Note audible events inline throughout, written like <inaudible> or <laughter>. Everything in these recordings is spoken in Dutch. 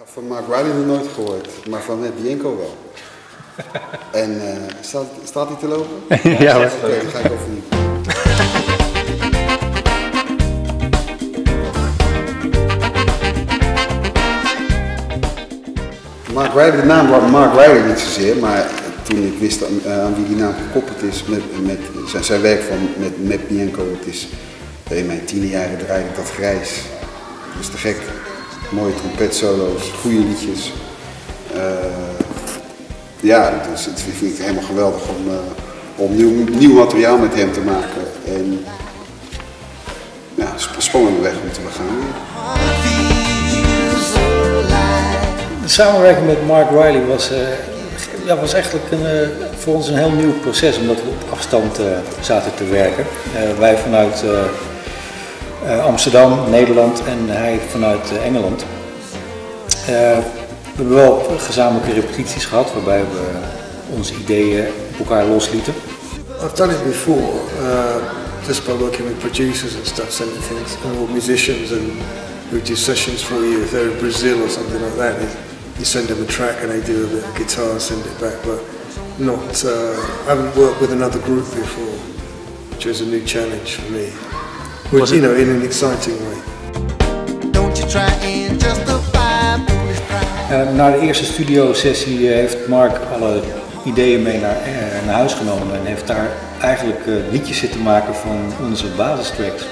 had van Mark Riley nog nooit gehoord, maar van Bianco wel. <laughs> en uh, staat, staat hij te lopen? <laughs> ja hoor. Oké, dan ga ik overnieuw. Mark Riley, de naam was Mark Riley niet zozeer, maar toen ik wist aan, uh, aan wie die naam gekoppeld is met, met zijn, zijn werk van, met Matt Bianco, het is in mijn tienerjaren draaide ik dat grijs. Dat is te gek. Mooie trompetsolo's, goede liedjes. Uh, ja, dus het vind ik helemaal geweldig om, uh, om nieuw, nieuw materiaal met hem te maken. En ja, spannende weg om te begaan. De samenwerking met Mark Riley was, uh, ja, was eigenlijk een, voor ons een heel nieuw proces, omdat we op afstand zaten te werken. wij vanuit Amsterdam, Nederland en hij vanuit uh, Engeland. Uh, we hebben wel gezamenlijke repetities gehad waarbij we onze ideeën op elkaar loslieten. I've done it before, just by working with producers and stuff, sending things, or musicians and who do sessions for you. If they're in Brazil or something like that, you send them a track and they do a bit of guitar, send it back. But not, I haven't worked with another group before, which was a new challenge for me. Which, you know, in an exciting way. Don't you try and justify uh, na de eerste studiosessie uh, heeft Mark alle ideeën mee naar, uh, naar huis genomen en heeft daar eigenlijk liedjes zitten maken van onze basistracks.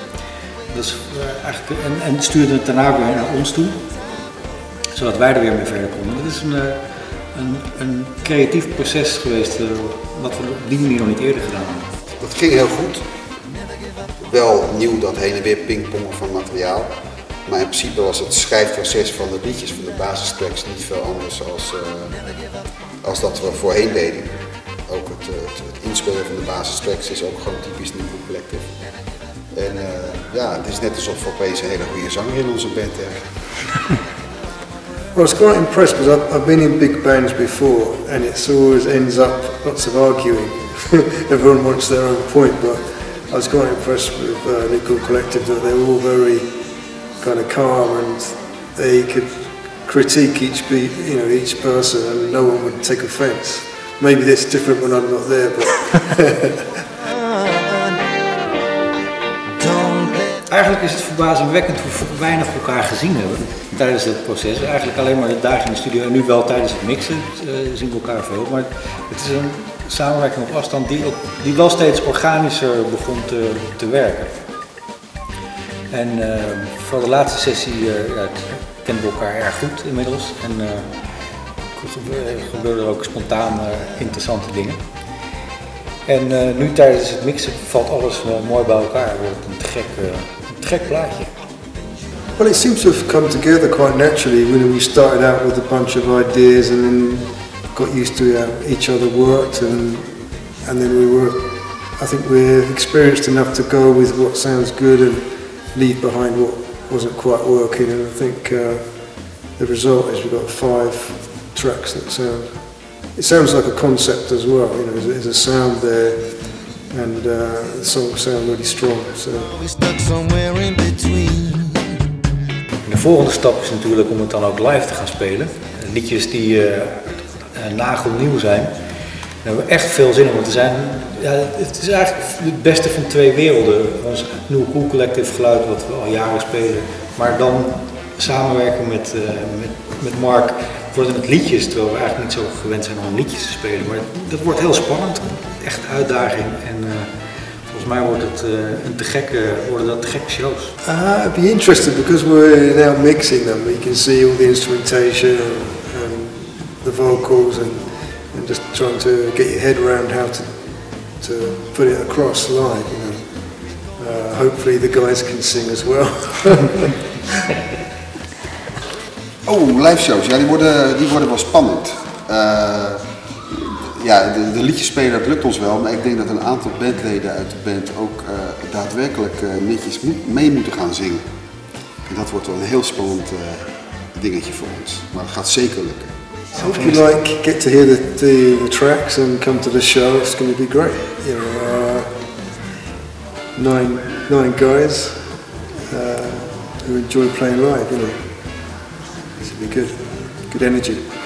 Dus, eigenlijk, en, en stuurde het daarna weer naar ons toe, zodat wij er weer mee verder konden. Het is een, een, een creatief proces geweest wat we op die manier nog niet eerder gedaan hebben. Dat ging heel goed wel nieuw dat heen en weer pingpongen van materiaal. Maar in principe was het schrijfproces van de liedjes, van de basistracks, niet veel anders als, uh, als dat we voorheen deden. Ook het, het, het inspelen van de basistracks is ook gewoon typisch New Collective. En uh, ja, het is net alsof we opeens een hele goede zanger in onze band hebben. <laughs> I was quite impressed because I've, I've been in big bands before and it always ends up lots of arguing. Everyone wants their own point, but I was quite impressed with uh, Nickel Collective that they were all very kind of calm and they could critique each beat, you know, each person and no one would take offence. Maybe that's different when I'm not there, but <laughs> Eigenlijk is het verbazingwekkend hoe weinig we elkaar gezien hebben tijdens het proces. Eigenlijk alleen maar de dagen in de studio en nu wel tijdens het mixen uh, zien we elkaar veel. Maar het is een samenwerking op afstand die, wel steeds organischer begon te, te werken. En uh, voor de laatste sessie uh, we elkaar erg goed inmiddels. En uh, er ook spontaan interessante dingen. En nu tijdens het mixen valt alles mooi bij elkaar. Het een gek plaatje. Well, it seems to have come together quite naturally when we started out with a bunch of ideas and then got used to how each other worked and and then we were I think we're experienced enough to go with what sounds good and leave behind what wasn't quite working and I think uh, the result is we've got five tracks that sound it sounds like a concept as well you know there's a sound there and uh, songs sound really strong so de volgende stap is natuurlijk om het dan ook live te gaan spelen liedjes die nagelnieuw zijn. Daar hebben we echt veel zin om te zijn. Ja, het is eigenlijk het beste van twee werelden. Ons nieuwe Cool Collective geluid wat we al jaren spelen. Maar dan samenwerken met, uh, met, met Mark worden het liedjes, terwijl we eigenlijk niet zo gewend zijn om liedjes te spelen. Maar dat wordt heel spannend, echt uitdaging. En uh, volgens mij wordt het uh, een te gekke, worden dat te gekke shows. Uh, I'd be interested because we're now mixing them. You can see all the instrumentation and the vocals and, and just trying to get your head around how to to put it across live. You know. Uh, hopefully the guys can sing as well. <laughs> oh, live shows. Ja, die worden, die worden wel spannend. Uh, ja, de, de dat lukt ons wel. Maar ik denk dat een aantal bandleden uit de band ook uh, daadwerkelijk netjes moet, mee moeten gaan zingen. En dat wordt wel een heel spannend dingetje voor ons. Maar dat gaat zeker lukken. I hope you like get to hear the, the, tracks and come to the show. It's going to be great. Know, uh, nine nine guys uh, who enjoy playing live. You know, Be good. Good energy.